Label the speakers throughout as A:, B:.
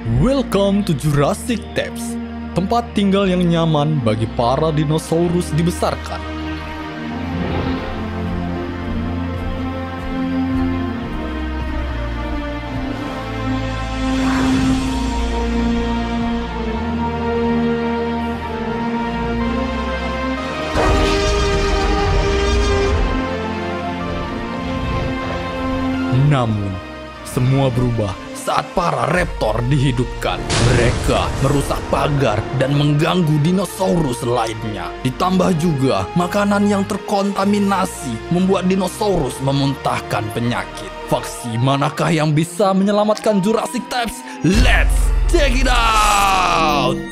A: Welcome to Jurassic Tapes, tempat tinggal yang nyaman bagi para dinosaurus dibesarkan. Namun, semua berubah saat para raptor dihidupkan. Mereka merusak pagar dan mengganggu dinosaurus lainnya. Ditambah juga, makanan yang terkontaminasi membuat dinosaurus memuntahkan penyakit. Faksi manakah yang bisa menyelamatkan Jurassic Types? Let's check it out!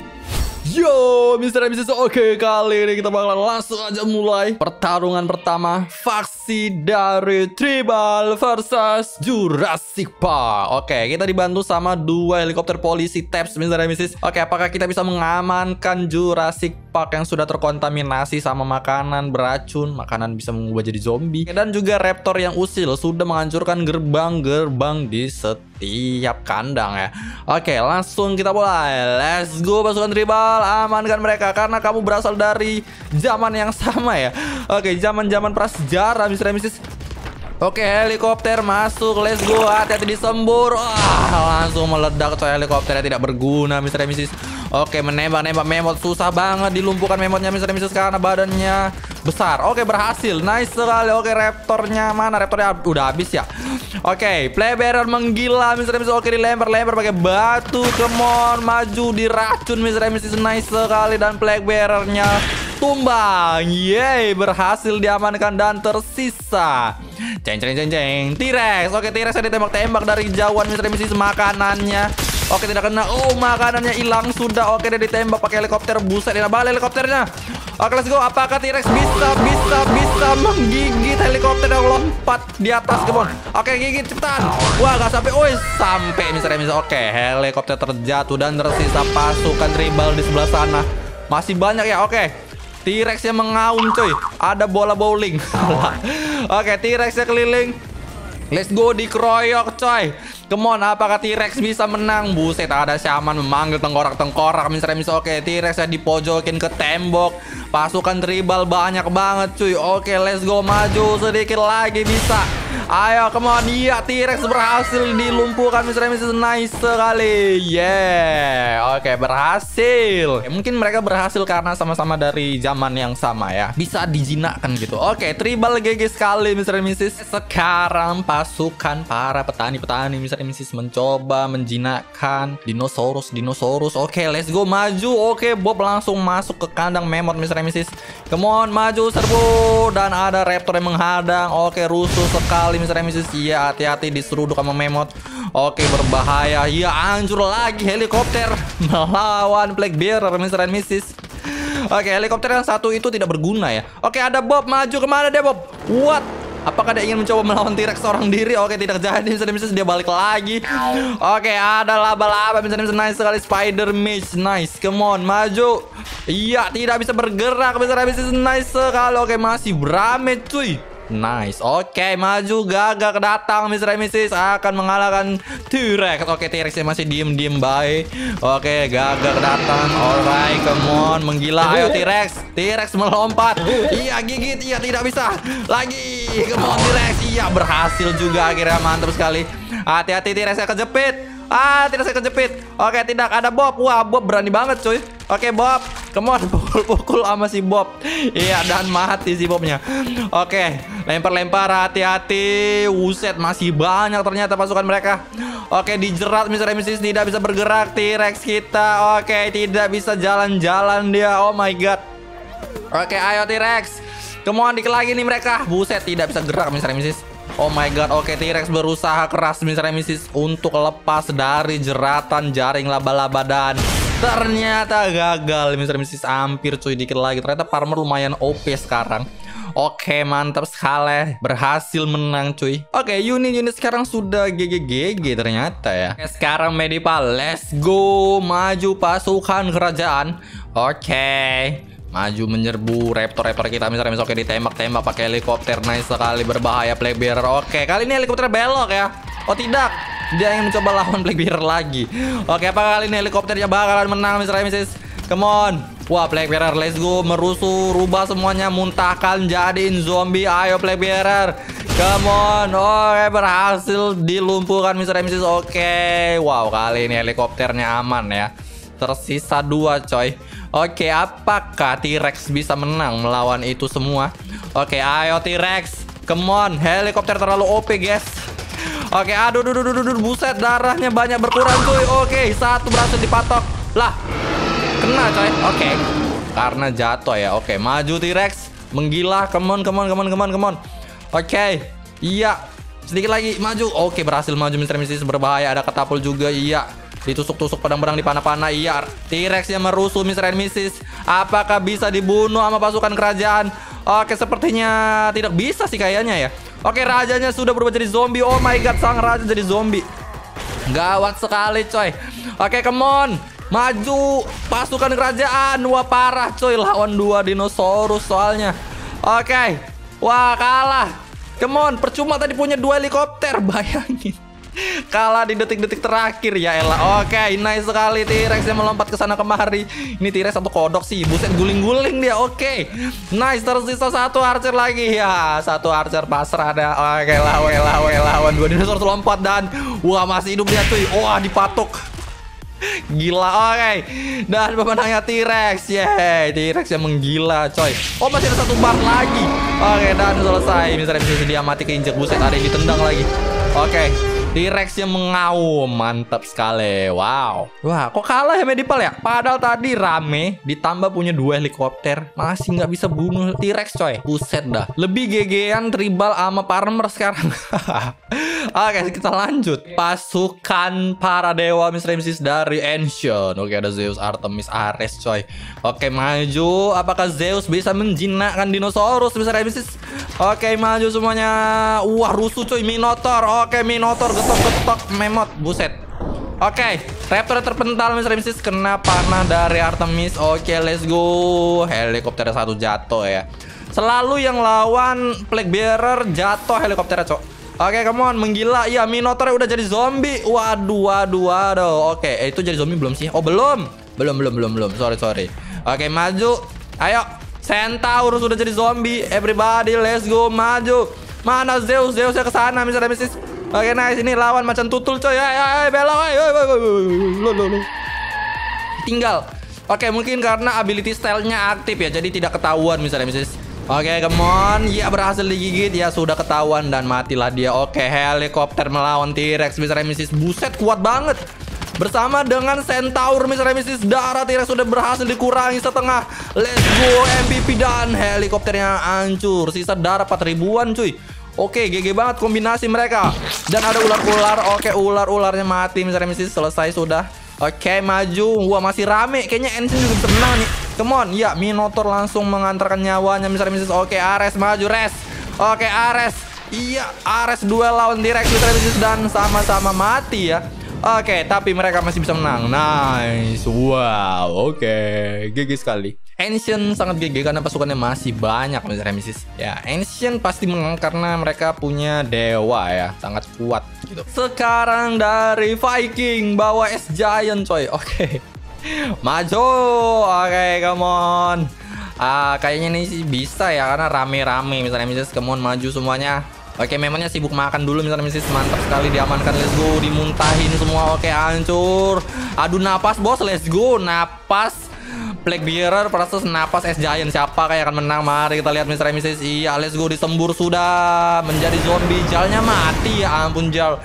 A: Mr. and Mrs. Oke, kali ini kita bakalan langsung aja mulai pertarungan pertama faksi dari Tribal versus Jurassic Park. Oke, kita dibantu sama dua helikopter polisi Taps, Mr. and Mrs. Oke, apakah kita bisa mengamankan Jurassic Park yang sudah terkontaminasi sama makanan beracun? Makanan bisa mengubah jadi zombie. Dan juga Raptor yang usil sudah menghancurkan gerbang-gerbang di setiap kandang ya. Oke, langsung kita mulai. Let's go pasukan Tribal amankan mereka karena kamu berasal dari zaman yang sama ya. Oke, zaman-zaman prasejarah Mr. Mrs. Oke, helikopter masuk. Let's go. Hati-hati disembur. Wah, langsung meledak coy helikopternya tidak berguna Mr. Mrs. Oke, menembak-nembak memot susah banget dilumpuhkan memotnya Mr. Mrs. karena badannya besar. Oke, berhasil. Nice sekali. Oke, raptornya mana? Raptornya udah habis ya. Oke, play bearer menggila Mr. Mrs. Oke, dilempar-lempar pakai batu. Come on, maju diracun Mr. Mrs. Nice sekali dan play bearernya tumbang. Yeay, berhasil diamankan dan tersisa. Ceng ceng ceng ceng. T-Rex. Oke, T-Rex ditembak-tembak dari jauhan Mr. Mrs. makanannya. Oke tidak kena Oh makanannya hilang sudah Oke dia ditembak pakai helikopter Buset dia balik helikopternya Oke let's go Apakah T-Rex bisa bisa bisa menggigit helikopter yang lompat di atas on Oke gigit cepetan Wah gak sampai Oh sampai misalnya misalnya Oke helikopter terjatuh Dan tersisa pasukan tribal di sebelah sana Masih banyak ya Oke T-Rex yang mengaum coy. Ada bola bowling. Oke T-Rex yang keliling. Let's go dikeroyok coy Come on, apakah T-Rex bisa menang? Buset, ada Shaman memanggil tengkorak-tengkorak. Misalnya, misalnya, oke, T-Rex ya dipojokin ke tembok. Pasukan tribal banyak banget, cuy. Oke, let's go, maju sedikit lagi bisa. Ayo, come on, iya, T-Rex berhasil dilumpuhkan. Misalnya, misalnya, nice sekali. Yeah, oke, berhasil. Mungkin mereka berhasil karena sama-sama dari zaman yang sama ya. Bisa dijinakkan gitu. Oke, tribal GG sekali, Mr. Mrs. Sekarang pasukan para petani-petani, Mr. Mrs. mencoba menjinakkan dinosaurus dinosaurus. Oke, okay, let's go maju. Oke, okay, Bob langsung masuk ke kandang memot Mr. Mrs. Come on, maju serbu dan ada raptor yang menghadang. Oke, okay, rusuh sekali Mr. Mrs. Iya, hati-hati diseruduk sama memot. Oke, berbahaya. Iya, hancur lagi helikopter melawan Black Bearer Mr. Mrs. Oke, helikopter yang satu itu tidak berguna ya. Oke, ada Bob maju ke mana dia Bob? What? Apakah dia ingin mencoba melawan T-Rex seorang diri? Oke, tidak jadi. Misalnya, misalnya dia balik lagi. Oke, ada laba-laba. Misalnya, misalnya nice sekali. Spider Mage. Nice. Come on, maju. Iya, tidak bisa bergerak. Misalnya, misalnya nice sekali. Oke, masih berame, cuy. Nice. Oke, okay, maju gagak datang Mr. Mrs. akan mengalahkan T-Rex. Oke, okay, T-Rex masih diem-diem baik. Oke, okay, gagak datang. Alright, come on, menggila. Ayo T-Rex. T-Rex melompat. Iya, gigit. Iya, tidak bisa. Lagi. Come on T-Rex. Iya, berhasil juga akhirnya mantap sekali. Hati-hati T-Rexnya kejepit. Ah, tidak saya kejepit. Oke, tidak ada Bob. Wah, Bob berani banget, cuy. Oke, Bob. Come pukul-pukul sama si Bob. Iya, dan mati si Bobnya. Oke, lempar-lempar hati-hati. Wuset, masih banyak ternyata pasukan mereka. Oke, dijerat Mr. Mrs. tidak bisa bergerak T-Rex kita. Oke, tidak bisa jalan-jalan dia. Oh my god. Oke, ayo T-Rex. Come dikit lagi nih mereka. Buset, tidak bisa gerak Mr. Mrs. Oh my god, oke T-Rex berusaha keras Mr. Mrs. untuk lepas dari jeratan jaring laba-laba dan ternyata gagal Mr. Mrs. hampir cuy dikit lagi. Ternyata Farmer lumayan OP sekarang. Oke mantap sekali Berhasil menang cuy Oke unit-unit sekarang sudah GGGG ternyata ya Oke, Sekarang Medipal Let's go Maju pasukan kerajaan Oke Maju menyerbu raptor-raptor kita misalnya misalnya ditembak-tembak pakai helikopter nice sekali berbahaya play bearer. Oke, kali ini helikopter belok ya. Oh tidak. Dia ingin mencoba lawan Black Bearer lagi. Oke, apa kali ini helikopternya bakalan menang Mr. Mrs. Come on. Wah, Black Bearer, let's go. Merusuh, rubah semuanya, muntahkan, jadiin zombie. Ayo, Black Bearer. Come on. Oh, berhasil dilumpuhkan Mr. Oke. Wow, kali ini helikopternya aman ya. Tersisa dua, coy. Oke, apakah T-Rex bisa menang melawan itu semua? Oke, ayo T-Rex. Come on, helikopter terlalu OP, guys. Oke, aduh, aduh, aduh, aduh, buset, darahnya banyak berkurang, cuy. Oke, satu berhasil dipatok. Lah, Kena coy. Oke. Okay. Karena jatuh ya. Oke, okay. maju T-Rex. Menggila. Come on, come on, come on, come on, come on. Oke. Okay. Iya. Sedikit lagi maju. Oke, okay, berhasil maju Mr. Mrs. berbahaya. Ada ketapul juga. Iya. Ditusuk-tusuk pedang-pedang di panah-panah. Iya. T-Rex yang merusuh Mr. Mrs. Apakah bisa dibunuh sama pasukan kerajaan? Oke, sepertinya tidak bisa sih kayaknya ya. Oke, rajanya sudah berubah jadi zombie. Oh my god, sang raja jadi zombie. Gawat sekali, coy. Oke, come on. Maju pasukan kerajaan. Wah parah coy lawan dua dinosaurus soalnya. Oke. Okay. Wah kalah. Come on, percuma tadi punya dua helikopter. Bayangin. Kalah di detik-detik terakhir ya Ella. Oke, okay, nice sekali T-Rex yang melompat ke sana kemari. Ini T-Rex satu kodok sih. Buset guling-guling dia. Oke. Okay. Nice tersisa satu archer lagi ya. Satu archer pasrah ada. Oke, okay, lawan lawan lawan dua dinosaurus lompat dan wah masih hidup dia cuy. Wah dipatok. Gila, oke. Okay. Dan pemenangnya T-Rex. Yeay, T-Rex yang menggila, coy. Oh, masih ada satu bar lagi. Oke, okay, dan selesai. Misalnya bisa dia mati keinjek buset, ada yang ditendang lagi. Oke. Okay. T-Rex yang mengaum Mantap sekali Wow. Wah kok kalah ya Medipal ya? Padahal tadi rame Ditambah punya dua helikopter Masih nggak bisa bunuh T-Rex coy. Buset dah. Lebih gegean tribal sama farmer sekarang. Oke kita lanjut. Pasukan para dewa. Mrs dari Ancient. Oke ada Zeus, Artemis, Ares coy. Oke maju. Apakah Zeus bisa menjinakkan dinosaurus. Mrs Oke maju semuanya. Wah rusuh coy. Minotaur. Oke Minotaur getok-getok memot buset Oke, okay, Raptor terpental Mr. Mrs. kena panah dari Artemis. Oke, okay, let's go. Helikopter satu jatuh ya. Selalu yang lawan Plague Bearer jatuh helikopternya, Cok. Oke, okay, come on, menggila. Iya, Minotaur udah jadi zombie. Waduh, waduh, waduh. Oke, okay, itu jadi zombie belum sih? Oh, belum. Belum, belum, belum, belum. Sorry, sorry. Oke, okay, maju. Ayo, Centaur sudah jadi zombie. Everybody, let's go, maju. Mana Zeus? Zeus ya ke sana, Mr. Mrs. Oke, nice. Ini lawan macan tutul, coy. Ayo, ayo, bela, ayo, Tinggal. Oke, mungkin karena ability style-nya aktif ya, jadi tidak ketahuan misalnya, misalnya. Oke, come on. Ya, berhasil digigit. Ya, sudah ketahuan dan matilah dia. Oke, helikopter melawan T-Rex, misalnya, Mrs. Buset, kuat banget. Bersama dengan Centaur misalnya Mrs. Darah T-Rex sudah berhasil dikurangi setengah. Let's go MVP dan helikopternya hancur. Sisa darah 4 ribuan cuy. Oke, GG banget kombinasi mereka. Dan ada ular-ular. Oke, ular-ularnya mati. Misalnya misi selesai sudah. Oke, maju. Wah, masih rame. Kayaknya Ensign juga tenang nih. Come on. Ya, Minotaur langsung mengantarkan nyawanya. Misalnya misi. Oke, Ares maju, Res. Oke, Ares. Iya, Ares duel lawan T-Rex dan sama-sama mati ya. Oke, tapi mereka masih bisa menang. Nice. Wow, oke. Okay. GG sekali. Ancient sangat GG karena pasukannya masih banyak Mr. Nemesis. Ya, Ancient pasti menang karena mereka punya dewa ya, sangat kuat gitu. Sekarang dari Viking bawa S Giant coy. Oke. Okay. Maju. Oke, okay, come on. Ah, kayaknya ini sih bisa ya karena rame-rame misalnya Nemesis. Come on, maju semuanya. Oke, memangnya sibuk makan dulu misalnya Nemesis. Mantap sekali diamankan. Let's go, dimuntahin semua. Oke, hancur. Aduh, napas bos. Let's go. Napas Black Bearer versus napas S Giant siapa kayak akan menang mari kita lihat Mr. Mrs. iya let's go disembur sudah menjadi zombie jalnya mati ya ampun jal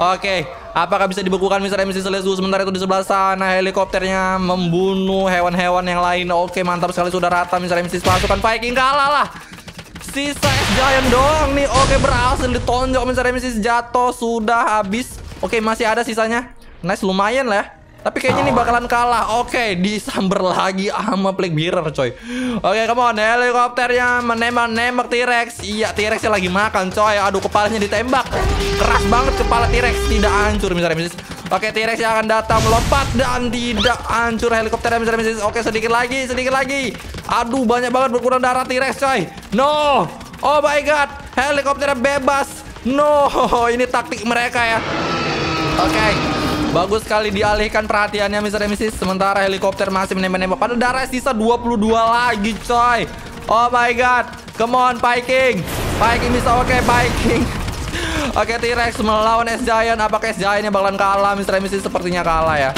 A: oke apakah bisa dibekukan Mr. Let's go sementara itu di sebelah sana helikopternya membunuh hewan-hewan yang lain oke mantap sekali sudah rata Mr. Mrs. pasukan Viking kalah lah sisa S Giant doang nih oke berhasil ditonjok Mr. Mrs. jatuh sudah habis oke masih ada sisanya nice lumayan lah tapi kayaknya ini bakalan kalah. Oke, disamber lagi sama Plague Bearer, coy. Oke, come on. Helikopternya menembak-nembak T-Rex. Iya, T-Rexnya lagi makan, coy. Aduh, kepalanya ditembak. Keras banget kepala T-Rex. Tidak hancur, misalnya, misalnya. Oke, T-Rex yang akan datang melompat dan tidak hancur helikopternya, misalnya, misalnya. Oke, sedikit lagi, sedikit lagi. Aduh, banyak banget berkurang darah T-Rex, coy. No. Oh my god, helikopternya bebas. No, ini taktik mereka ya. Oke. Bagus sekali dialihkan perhatiannya Mr. Mrs. Sementara helikopter masih menembak-nembak. Pada darah sisa 22 lagi coy. Oh my god. Come on Viking. Viking bisa oke okay, Viking. Oke okay, T-Rex melawan S Giant. Apakah S Giantnya bakalan kalah? Mr. Mrs. sepertinya kalah ya.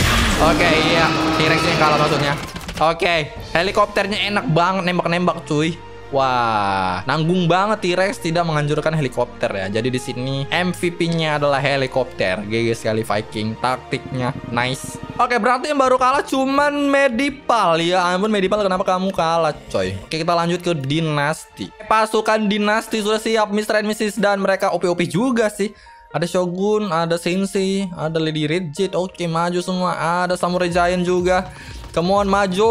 A: Oke okay, iya. T-Rex yang kalah maksudnya. Oke. Okay. Helikopternya enak banget nembak-nembak cuy. Wah, nanggung banget T-Rex tidak menghancurkan helikopter ya. Jadi di sini MVP-nya adalah helikopter. GG sekali Viking, taktiknya nice. Oke, berarti yang baru kalah cuman Medipal ya. Ampun Medipal kenapa kamu kalah, coy? Oke, kita lanjut ke Dinasti. Pasukan Dinasti sudah siap Mr. and Mrs. dan mereka OP-OP juga sih. Ada Shogun, ada Sensei, ada Lady Rigid. Oke, maju semua. Ada Samurai Giant juga. Come on, maju.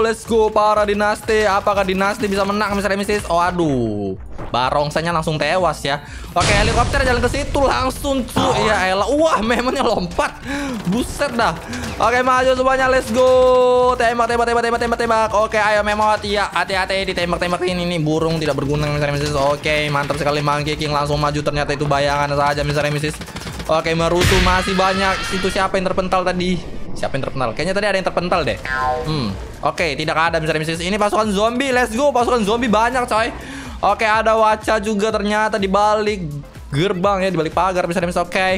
A: Let's go para dinasti. Apakah dinasti bisa menang misalnya Mrs. Oh, aduh. Barongsanya langsung tewas ya. Oke, helikopter jalan ke situ langsung cu. Iya, elah. Wah, memangnya lompat. Buset dah. Oke, maju semuanya. Let's go. Tembak, tembak, tembak, tembak, tembak, tembak. Oke, ayo memot. Iya, hati-hati ditembak-tembak ini. Ini burung tidak berguna misalnya Mrs. Oke, mantap sekali Monkey King langsung maju. Ternyata itu bayangan saja misalnya Mrs. Oke, merusuh masih banyak. Itu siapa yang terpental tadi? Siapa yang terpental? Kayaknya tadi ada yang terpental deh. Hmm. Oke, okay, tidak ada misalnya misalnya ini pasukan zombie. Let's go, pasukan zombie banyak, coy. Oke, okay, ada waca juga ternyata di balik gerbang ya, di balik pagar misalnya misalnya. Oke. Okay.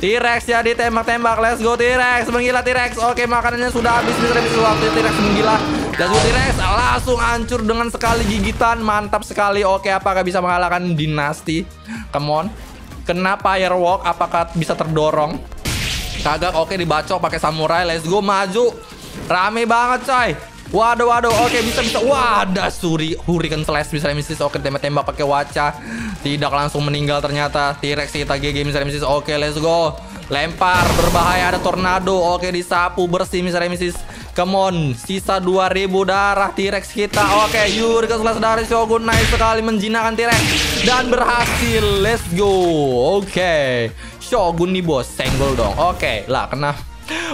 A: T-Rex ya ditembak-tembak. Let's go T-Rex. Menggila T-Rex. Oke, makanannya sudah habis misalnya misalnya waktu T-Rex menggila. Go T-Rex. Langsung hancur dengan sekali gigitan. Mantap sekali. Oke, apakah bisa mengalahkan dinasti? Come on. Kena firewalk apakah bisa terdorong? Kagak oke dibacok pakai samurai. Let's go maju. Rame banget coy. Waduh waduh oke bisa bisa. Wadah suri hurricane slash bisa misis oke tembak-tembak pakai waca. Tidak langsung meninggal ternyata. T-Rex kita GG misalnya misis. Oke let's go. Lempar berbahaya ada tornado. Oke disapu bersih misalnya misis. Come on, sisa 2000 darah T-Rex kita. Oke, okay, Yuri ke dari Shogun naik sekali menjinakkan T-Rex dan berhasil. Let's go. Oke. Okay. Shogun nih bos, senggol dong. Oke, lah kena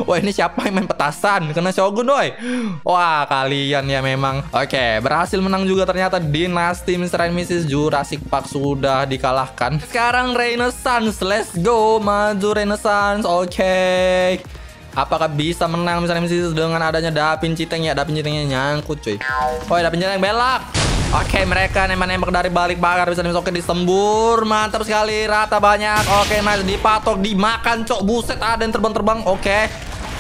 A: Wah ini siapa yang main petasan? Kena Shogun doi. Wah kalian ya memang. Oke berhasil menang juga ternyata dinasti Mr. and Mrs. Jurassic Park sudah dikalahkan. Sekarang Renaissance. Let's go. Maju Renaissance. Oke. Apakah bisa menang misalnya Mrs. dengan adanya Dapin Citeng ya? Dapin Citengnya nyangkut cuy. Oh Dapin Citeng belak. Oke, mereka nembak-nembak dari balik pagar bisa oke disembur. Mantap sekali, rata banyak. Oke, mas dipatok, dimakan, cok. Buset, ada yang terbang-terbang. Oke.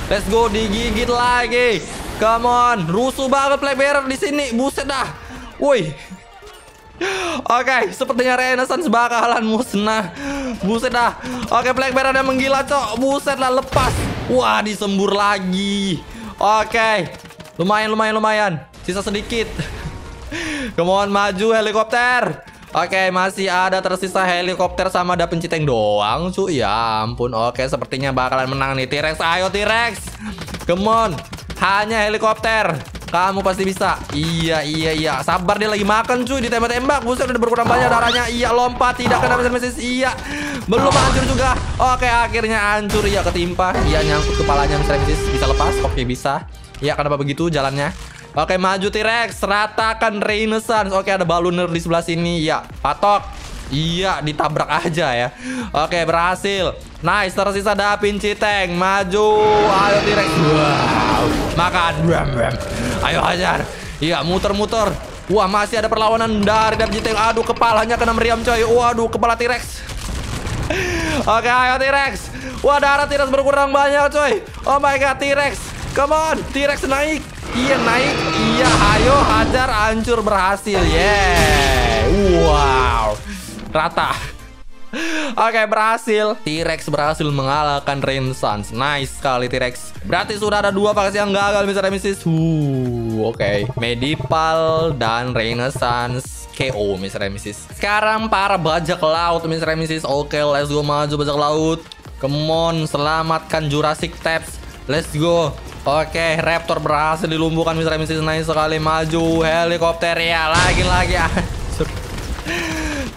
A: Let's go, digigit lagi. Come on, rusuh banget Black Bearer di sini. Buset dah. Woi. Oke, sepertinya Renaissance bakalan musnah. Buset dah. Oke, Black Bearer ada menggila, cok. Buset lah, lepas. Wah, disembur lagi. Oke. Lumayan, lumayan, lumayan. Sisa sedikit. Come on, maju helikopter. Oke, masih ada tersisa helikopter sama ada penciteng doang, cu. Ya ampun. Oke, sepertinya bakalan menang nih T-Rex. Ayo T-Rex. Come on. Hanya helikopter. Kamu pasti bisa. Iya, iya, iya. Sabar dia lagi makan cuy ditembak-tembak. Buset udah berkurang banyak darahnya. Iya, lompat tidak kena mesin-mesin. Iya. Belum hancur juga. Oke, akhirnya hancur. Iya, ketimpa. Iya, nyangkut kepalanya mesin-mesin. Bisa lepas. Oke, bisa. Iya, kenapa begitu jalannya? Oke, maju T-Rex. Ratakan Renaissance. Oke, ada baluner di sebelah sini. Ya, patok. Iya, ditabrak aja ya. Oke, berhasil. Nice, tersisa Dapin Citeng. Maju. Ayo T-Rex. Wow. Makan. Ayo hajar. Iya, muter-muter. Wah, masih ada perlawanan dari Dapin Citeng. Aduh, kepalanya kena meriam coy. Waduh, kepala T-Rex. Oke, ayo T-Rex. Wah, darah T-Rex berkurang banyak coy. Oh my god, T-Rex. Come on, T-Rex naik. Iya naik. Iya, ayo hajar hancur berhasil. Yeah. Wow. Rata. Oke berhasil T-Rex berhasil mengalahkan Renaissance Nice sekali T-Rex Berarti sudah ada dua faksi yang gagal Mr. Uh, Oke okay. Medipal dan Renaissance KO Mr. Mrs. Sekarang para bajak laut Mr. Mrs. Oke okay, let's go maju bajak laut Come on selamatkan Jurassic Taps Let's go Oke, Raptor berhasil dilumpuhkan Mr. MC naik sekali maju helikopter ya lagi-lagi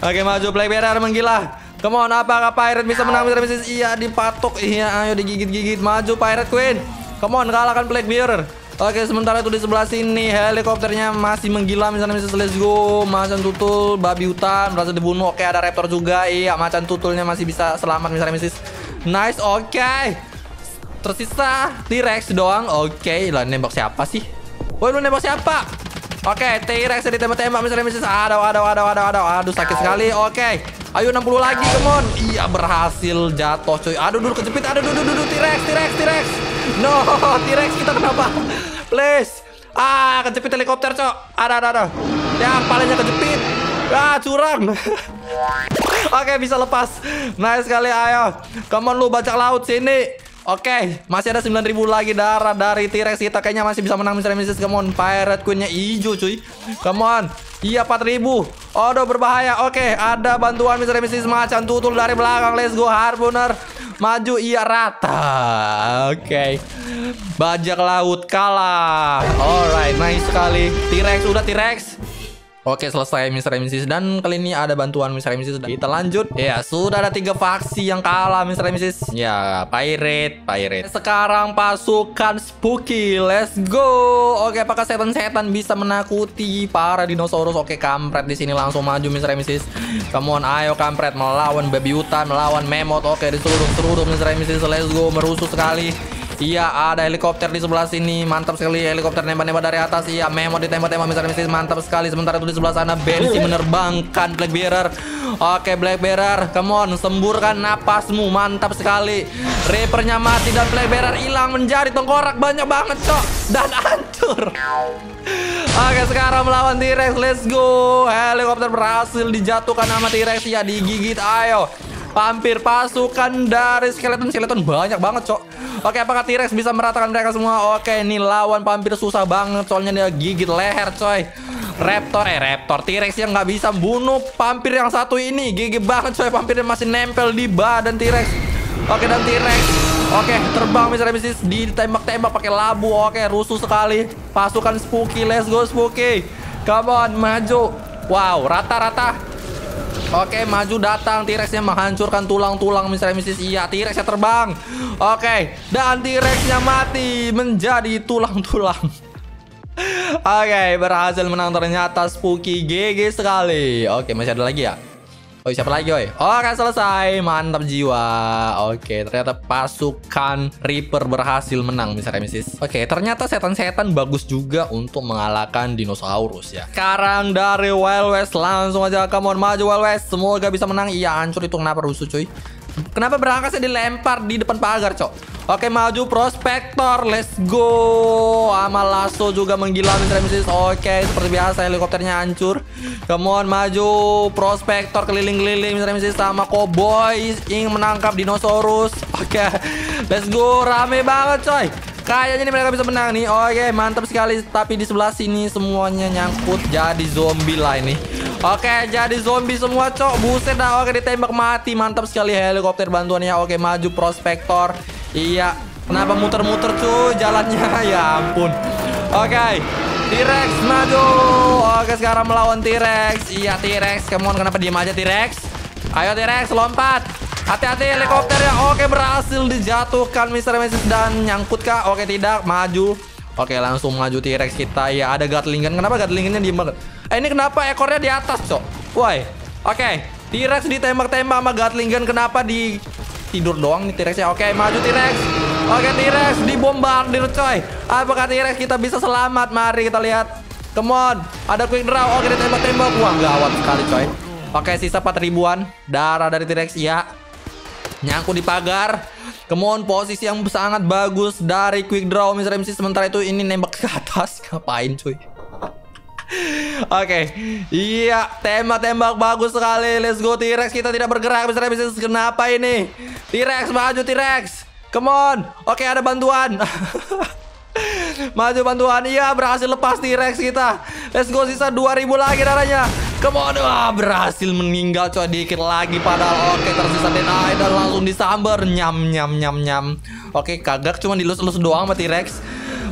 A: Oke, maju Black Bearer menggila. Come on, apakah Pirate bisa menang Mr. MC? Iya, dipatok. Iya, ayo digigit-gigit. Maju Pirate Queen. Come on, kalahkan Black Bearer. Oke, sementara itu di sebelah sini helikopternya masih menggila misalnya Mrs. Let's go. Macan tutul, babi hutan berhasil dibunuh. Oke, ada raptor juga. Iya, macan tutulnya masih bisa selamat misalnya Mrs. Nice, oke. Tersisa T-Rex doang. Oke, lah nembak siapa sih? Woi, lu nembak siapa? Oke, T-Rex ditembak-tembak misalnya misalnya. Aduh, aduh, aduh, aduh, aduh, aduh, sakit sekali. Oke. Ayo 60 lagi, come. Iya, berhasil jatuh, cuy. Aduh, dulu kejepit. Aduh, dulu, dulu, T-Rex, T-Rex, T-Rex. No, T-Rex kita kenapa? Please. Ah, kejepit helikopter, cok. Ada, ada, ada. Ya, palanya kejepit. Ah, curang. Oke, bisa lepas. Nice sekali, ayo. Come on, lu bajak laut sini. Oke, masih ada 9000 lagi darah dari T-Rex kita kayaknya masih bisa menang Mr. Mrs. Come on, Pirate Queen-nya hijau cuy. Come on. Iya 4000. Aduh berbahaya. Oke, ada bantuan Mr. Mrs. macan tutul dari belakang. Let's go Harponer. Maju iya rata. Oke. Bajak laut kalah. Alright, nice sekali. T-Rex udah T-Rex. Oke selesai Mr. MCs dan kali ini ada bantuan Mr. MCs Kita lanjut Ya sudah ada tiga faksi yang kalah Mr. MCs Ya Pirate Pirate Sekarang pasukan Spooky Let's go Oke apakah setan-setan bisa menakuti para dinosaurus Oke kampret di sini langsung maju Mr. MCs Come on ayo kampret melawan babi hutan Melawan memot Oke diseruduk-seruduk Mr. MCs Let's go merusuh sekali Iya ada helikopter di sebelah sini. Mantap sekali helikopter nembak-nembak dari atas. Iya Memo ditembak-tembak misalnya mistis Mantap sekali Sementara itu di sebelah sana Bensi menerbangkan Black Bearer. Oke Black Bearer Come on semburkan napasmu. Mantap sekali. Reapernya mati dan Black Bearer hilang menjadi tengkorak. Banyak banget cok. Dan hancur. Oke sekarang melawan T-Rex. Let's go. Helikopter berhasil dijatuhkan sama T-Rex. Ya digigit. Ayo Pampir pasukan dari skeleton-skeleton banyak banget, Cok. Oke, apakah T-Rex bisa meratakan mereka semua? Oke, ini lawan pampir susah banget soalnya dia gigit leher, coy. Raptor eh Raptor T-Rex yang nggak bisa bunuh pampir yang satu ini. Gigi banget coy, pampirnya masih nempel di badan T-Rex. Oke, dan T-Rex Oke, terbang misalnya bisnis ditembak-tembak pakai labu. Oke, rusuh sekali. Pasukan Spooky, let's go Spooky. Come on, maju. Wow, rata-rata Oke, maju datang T-Rexnya menghancurkan tulang-tulang Mr. Mrs. Iya, T-Rexnya terbang. Oke, dan T-Rexnya mati menjadi tulang-tulang. Oke, berhasil menang ternyata Spooky GG sekali. Oke, masih ada lagi ya? Oh siapa lagi oi? Oke selesai. Mantap jiwa. Oke ternyata pasukan Reaper berhasil menang misalnya misis Oke ternyata setan-setan bagus juga Untuk mengalahkan dinosaurus ya. Sekarang dari Wild West Langsung aja on maju Wild West. Semoga bisa menang. Iya hancur itu. Kenapa rusuh cuy Kenapa berangkasnya dilempar di depan pagar cok Oke maju prospektor Let's go Amal lasso juga menggila Mr. Mrs. Oke seperti biasa helikopternya hancur Come on maju Prospektor keliling-keliling. Mrs. Sama cowboy Ingin menangkap dinosaurus Oke Let's go Rame banget coy Kayaknya ini mereka bisa menang nih Oke mantap sekali Tapi di sebelah sini semuanya nyangkut Jadi zombie lah ini Oke jadi zombie semua cok Buset dah oke ditembak mati Mantap sekali helikopter bantuannya Oke maju prospektor Iya, kenapa muter-muter cuy jalannya? ya ampun. Oke. T-Rex maju. Oke, sekarang melawan T-Rex. Iya, T-Rex. Come kenapa diem aja T-Rex? Ayo T-Rex, lompat. Hati-hati helikopter ya. Oke, berhasil dijatuhkan Mr. Mrs. dan nyangkut kah? Oke, tidak. Maju. Oke, langsung maju T-Rex kita. Ya, ada Gatling Gun. Kenapa Gatling Gunnya diem banget? Eh, ini kenapa ekornya di atas, Cok? Woi. Oke, T-Rex ditembak-tembak sama Gatling Gun. Kenapa di tidur doang nih T-Rex ya. Oke, maju T-Rex. Oke, T-Rex dibombardir coy. Apakah T-Rex kita bisa selamat? Mari kita lihat. Come on. Ada quick draw. Oke, ditembak-tembak. Wah, gawat sekali coy. Oke, sisa 4 ribuan. Darah dari T-Rex ya. Nyangkut di pagar. Come on, posisi yang sangat bagus dari quick draw Mr. MC. Sementara itu ini nembak ke atas. Ngapain cuy? Oke, okay. iya tembak-tembak bagus sekali. Let's go T-Rex kita tidak bergerak. Bisa bisa kenapa ini? T-Rex maju T-Rex. Come on. Oke okay, ada bantuan. maju bantuan. Iya berhasil lepas T-Rex kita. Let's go sisa 2000 lagi darahnya. Come on. Wah, berhasil meninggal coy dikit lagi padahal. Oke tersisa deny dan langsung disambar. Nyam nyam nyam nyam. Oke kagak cuma dilus-lus doang sama T-Rex.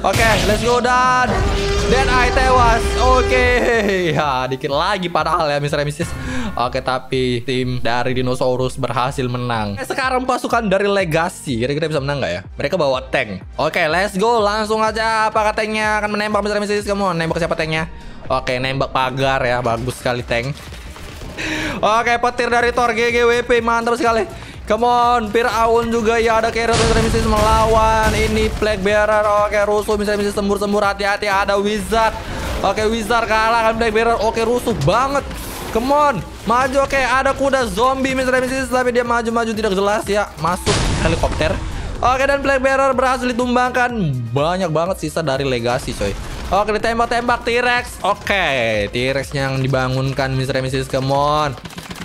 A: Oke, let's go dan dan I tewas. Oke, okay. ya dikit lagi padahal ya Mr. Mrs. Oke, tapi tim dari dinosaurus berhasil menang. Eh, sekarang pasukan dari Legacy, kira-kira bisa menang nggak ya? Mereka bawa tank. Oke, let's go. Langsung aja. Apakah tanknya akan menembak Mr. Mrs. Kamu nembak siapa tanknya? Oke, nembak pagar ya. Bagus sekali tank. Oke, petir dari Thor GGWP mantap sekali. Come on, Firaun juga ya ada Mr. Mrs. melawan ini Black Bearer. Oke, rusuh Mr. Mrs. sembur-sembur hati-hati ada Wizard. Oke, Wizard kalah kan Black Bearer. Oke, rusuh banget. Come on, maju oke ada kuda zombie Mr. Mrs. tapi dia maju-maju tidak jelas ya. Masuk helikopter. Oke dan Black Bearer berhasil ditumbangkan Banyak banget sisa dari legasi coy Oke ditembak-tembak T-Rex Oke T-Rex yang dibangunkan Mr. Mrs. Come on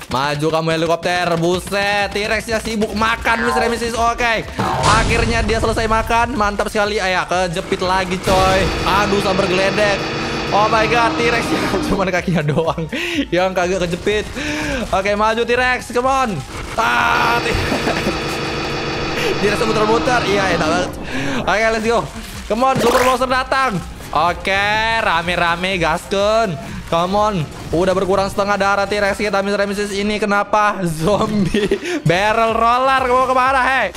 A: Maju kamu helikopter, buset. T-Rexnya sibuk makan, Mr. Mrs. Oke. Akhirnya dia selesai makan. Mantap sekali. Ayah, kejepit lagi, coy. Aduh, sabar geledek. Oh my god, T-Rex cuma kakinya doang yang kagak kejepit. Oke, maju T-Rex, come on. Ah, T-Rex muter-muter. Iya, enak banget. Oke, let's go. Come on, Super Monster datang. Oke, rame-rame gasken. Come on. Udah berkurang setengah darah T-Rex kita Mr. Mrs. ini kenapa? Zombie barrel roller mau ke mana hei?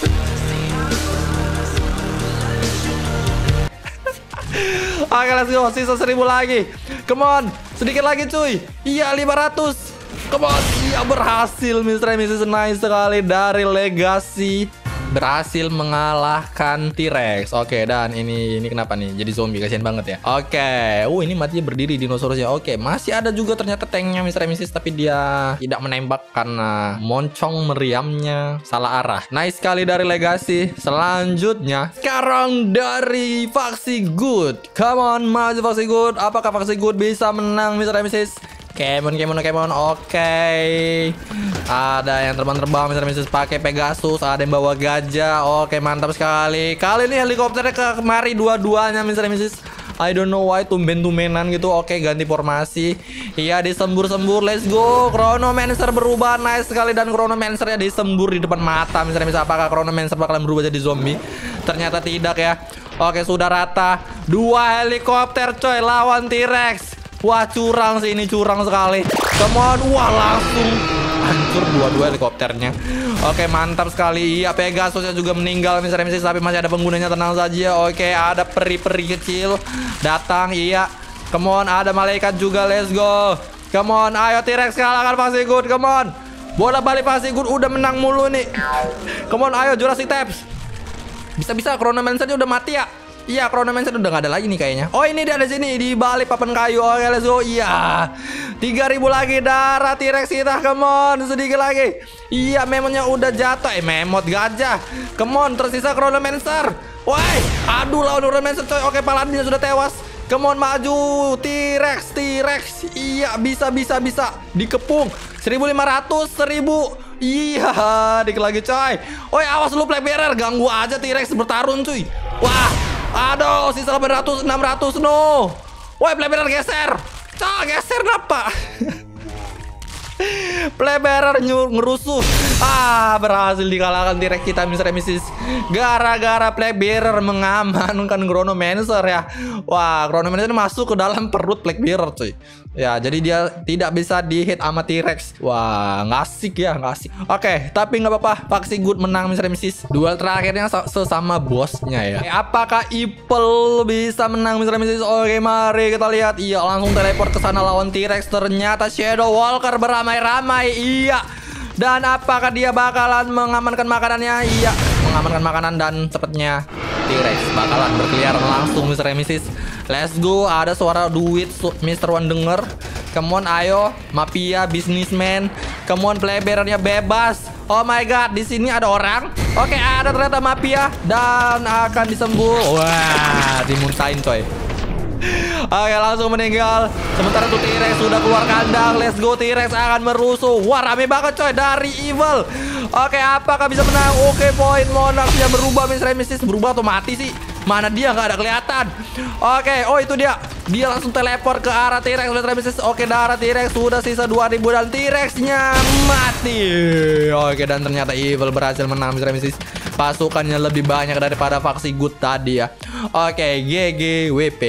A: Oke let's go Sisa 1000 lagi Come on Sedikit lagi cuy Iya 500 Come on Iya berhasil Mr. Mrs. Nice sekali Dari Legacy berhasil mengalahkan T-Rex. Oke, dan ini ini kenapa nih? Jadi zombie kasihan banget ya. Oke. Uh, ini mati berdiri dinosaurusnya. Oke, masih ada juga ternyata tanknya Mr. Mrs. tapi dia tidak menembak karena moncong meriamnya salah arah. Nice sekali dari Legacy. Selanjutnya, sekarang dari Faksi Good. Come on, maju Faksi Good. Apakah Faksi Good bisa menang Mr. Mrs? Kemon, Kemon, Kemon. Oke. Okay. Ada yang terbang-terbang misalnya misalnya pakai Pegasus, ada yang bawa gajah. Oke, mantap sekali. Kali ini helikopternya ke kemari dua-duanya misalnya misalnya I don't know why tumben-tumbenan gitu. Oke, ganti formasi. Iya, disembur-sembur. Let's go. Chronomancer berubah nice sekali dan Chronomancer ya disembur di depan mata. Misalnya misalnya apakah Chronomancer bakalan berubah jadi zombie? Ternyata tidak ya. Oke, sudah rata. Dua helikopter coy lawan T-Rex. Wah curang sih ini curang sekali Come Wah langsung Hancur dua-dua helikopternya. Oke mantap sekali. Iya Pegasusnya juga meninggal misalnya misalnya Tapi masih ada penggunanya tenang saja. Oke ada peri-peri kecil Datang iya. Come on ada malaikat juga let's go. Come on ayo T-Rex kalahkan pasti good Come on. Bola balik pasti good Udah menang mulu nih. Come on ayo Jurassic Taps Bisa-bisa Chronomancer udah mati ya Iya, Chronomancer udah gak ada lagi nih kayaknya. Oh, ini dia ada sini di balik papan kayu. Oke, let's go. Iya. 3000 lagi darah T-Rex kita. Come on, sedikit lagi. Iya, memonnya udah jatuh. Eh, memot gajah. Come on, tersisa Chronomancer. Woi, aduh lawan Chronomancer coy. Oke, Paladin sudah tewas. Come on, maju. T-Rex, T-Rex. Iya, bisa, bisa, bisa. Dikepung. 1500, 1000. Iya, dikit lagi coy. Oi, awas lu Black Bearer, ganggu aja T-Rex bertarung cuy. Wah, Aduh, sisa 800, 600, no. Woi, player geser. Cah, geser kenapa? Pleberer ngerusuh. Ah, berhasil dikalahkan T-Rex kita Mr. Mrs. Gara-gara Pleberer mengamankan Chronomancer ya. Wah, Chronomancer masuk ke dalam perut Pleberer cuy. Ya, jadi dia tidak bisa di-hit sama T-Rex. Wah, ngasik ya, ngasik. Oke, tapi nggak apa-apa. Faksi Good menang Mr. Mrs. Duel terakhirnya sesama bosnya ya. apakah Ipel bisa menang Mr. Mrs. Oke, mari kita lihat. Iya, langsung teleport ke sana lawan T-Rex. Ternyata Shadow Walker beramai-ramai. Iya. Dan apakah dia bakalan mengamankan makanannya? Iya, mengamankan makanan dan cepatnya T-Rex bakalan berkeliaran langsung Mr. Mrs. Let's go. Ada suara duit Mr. One denger. Come on, ayo. Mafia, businessman. Come on, playbearnya bebas. Oh my god, di sini ada orang. Oke, ada ternyata mafia dan akan disembuh. Wah, dimuntahin coy. Oke langsung meninggal. Sementara tuh T-Rex sudah keluar kandang. Let's go T-Rex akan merusuh. Wah rame banget coy. Dari Evil. Oke apakah bisa menang? Oke poin Monarchnya berubah Miss Remistis Berubah atau mati sih? Mana dia? Nggak ada kelihatan. Oke oh itu dia. Dia langsung teleport ke arah T-Rex Oke darah T-Rex. Sudah sisa 2000 Dan T-Rexnya mati. Oke dan ternyata Evil berhasil menang Miss Remistis Pasukannya lebih banyak daripada faksi Good tadi ya Oke, GGWP.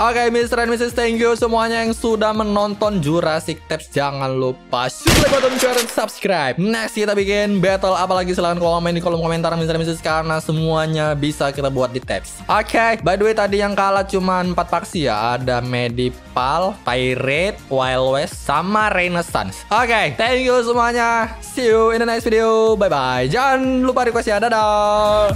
A: Oke, Mr. and Mrs. Thank you semuanya yang sudah menonton Jurassic Tapes. Jangan lupa like button, share, dan subscribe. Next kita bikin battle apalagi silahkan komen di kolom komentar Mr. and Mrs. karena semuanya bisa kita buat di Tapes. Oke, by the way tadi yang kalah cuma 4 faksi ya. Ada Medipal, Pirate, Wild West, sama Renaissance. Oke, thank you semuanya. See you in the next video. Bye-bye. Jangan lupa request ya. Dadah.